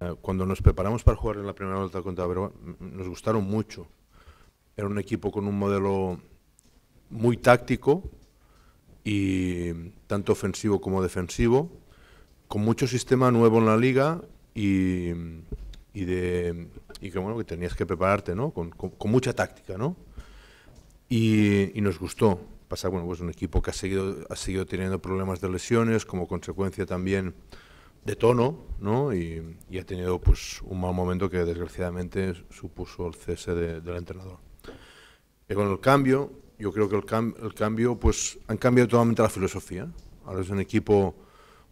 Eh, cuando nos preparamos para jugar en la primera vuelta contra Verón, nos gustaron mucho. Era un equipo con un modelo muy táctico y tanto ofensivo como defensivo, con mucho sistema nuevo en la liga y, que bueno que tenías que prepararte, ¿no? Con, mucha táctica, ¿no? Y, nos gustó. Pasa, bueno, pues un equipo que ha seguido, ha seguido teniendo problemas de lesiones, como consecuencia también de tono, ¿no? Y, ha tenido pues un mal momento que desgraciadamente supuso el cese del entrenador. Y con el cambio, yo creo que el, el, cambio, pues han cambiado totalmente la filosofía. Ahora es un equipo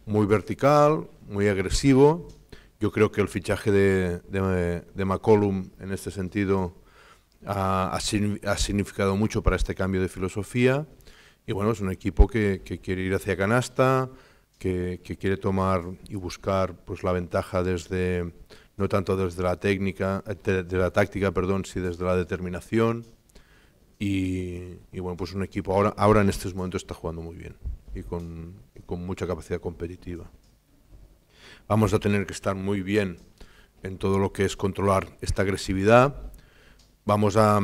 muy vertical, muy agresivo. Yo creo que el fichaje de, de, McCollum en este sentido ha, significado mucho para este cambio de filosofía. Y bueno, es un equipo que, quiere ir hacia canasta, que, quiere tomar y buscar pues la ventaja desde no tanto desde la técnica de, la táctica perdón sino desde la determinación. Y, bueno pues un equipo ahora ahora en estos momentos está jugando muy bien y con mucha capacidad competitiva. Vamos a tener que estar muy bien en todo lo que es controlar esta agresividad vamos a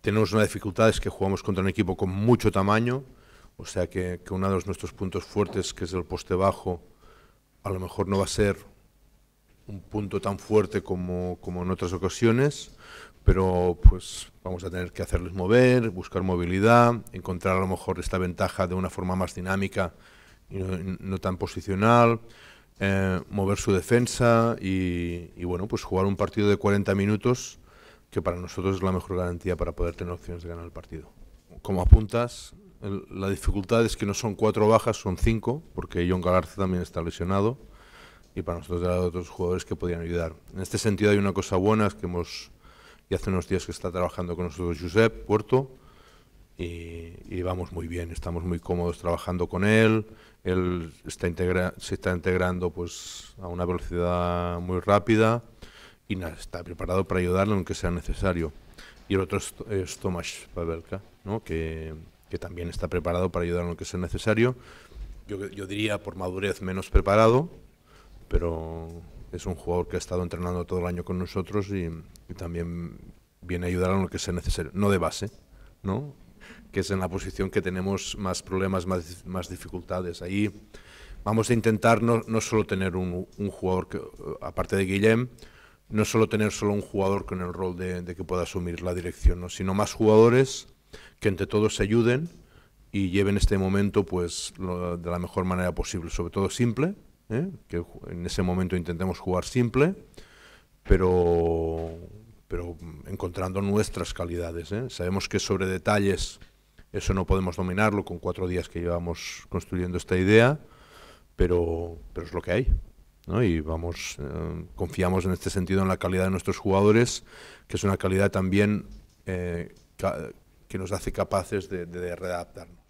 tenemos una dificultad es que jugamos contra un equipo con mucho tamaño o sea que, uno de nuestros puntos fuertes, que es el poste bajo, a lo mejor no va a ser un punto tan fuerte como, como en otras ocasiones, pero pues vamos a tener que hacerles mover, buscar movilidad, encontrar a lo mejor esta ventaja de una forma más dinámica y no, tan posicional, eh, mover su defensa y, y, bueno, pues jugar un partido de 40 minutos que para nosotros es la mejor garantía para poder tener opciones de ganar el partido. Como apuntas, la dificultad es que no son cuatro bajas, son cinco, porque John Galarza también está lesionado y para nosotros hay otros jugadores que podrían ayudar. En este sentido hay una cosa buena, es que hemos, y hace unos días que está trabajando con nosotros Josep Puerto, y, vamos muy bien, estamos muy cómodos trabajando con él, él está integra se está integrando pues a una velocidad muy rápida y está preparado para ayudarle aunque sea necesario. Y el otro es, es Pavelka, ¿no? que que también está preparado para ayudar en lo que sea necesario. Yo, yo diría por madurez menos preparado, pero es un jugador que ha estado entrenando todo el año con nosotros y, también viene a ayudar en lo que sea necesario, no de base, ¿no? que es en la posición que tenemos más problemas, más, más dificultades. Ahí vamos a intentar no, no solo tener un, un, jugador, que, aparte de Guillem, no solo tener solo un jugador con el rol de, que pueda asumir la dirección, ¿no? sino más jugadores que entre todos se ayuden y lleven este momento pues de la mejor manera posible, sobre todo simple, ¿eh? que en ese momento intentemos jugar simple, pero, pero encontrando nuestras calidades. ¿eh? Sabemos que sobre detalles eso no podemos dominarlo con cuatro días que llevamos construyendo esta idea, pero, pero es lo que hay. Y vamos, eh, confiamos en este sentido en la calidad de nuestros jugadores, que es una calidad también que nos hace capaces de, de readaptarnos.